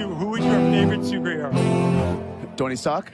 you, who is your favorite superhero? Tony Stark?